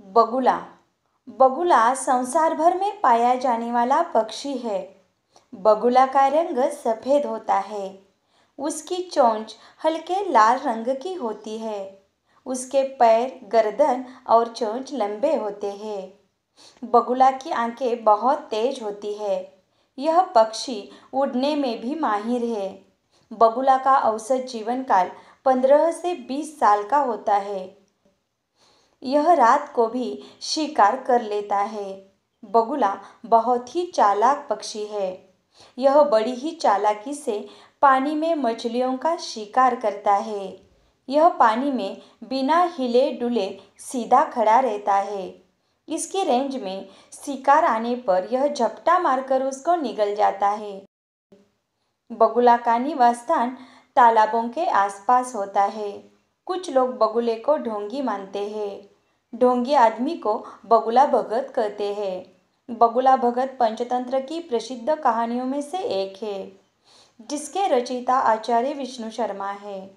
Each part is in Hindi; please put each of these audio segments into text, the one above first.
बगुला। बगुला संसार भर में पाया जाने वाला पक्षी है। बगुला का रंग सफ़ेद होता है। उसकी चोंच हल्के लाल रंग की होती है। उसके पैर गर्दन और चोंच लंबे होते हैं। बगुला की आँखें बहुत तेज होती है। यह पक्षी उड़ने में भी माहिर है। बगुला का औसत जीवन काल पंद्रह से बीस साल का होता है। यह रात को भी शिकार कर लेता है। बगुला बहुत ही चालाक पक्षी है। यह बड़ी ही चालाकी से पानी में मछलियों का शिकार करता है। यह पानी में बिना हिले डुले सीधा खड़ा रहता है। इसकी रेंज में शिकार आने पर यह झपटा मारकर उसको निगल जाता है। बगुला का निवास स्थान तालाबों के आसपास होता है। कुछ लोग बगुले को ढोंगी मानते हैं। ढोंगी आदमी को बगुला भगत कहते हैं। बगुला भगत पंचतंत्र की प्रसिद्ध कहानियों में से एक है, जिसके रचयिता आचार्य विष्णु शर्मा है।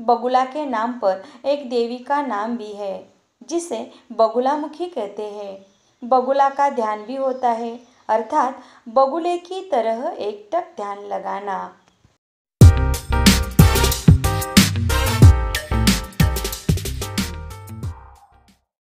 बगुला के नाम पर एक देवी का नाम भी है, जिसे बगुलामुखी कहते हैं। बगुला का ध्यान भी होता है, अर्थात बगुले की तरह एकटक ध्यान लगाना।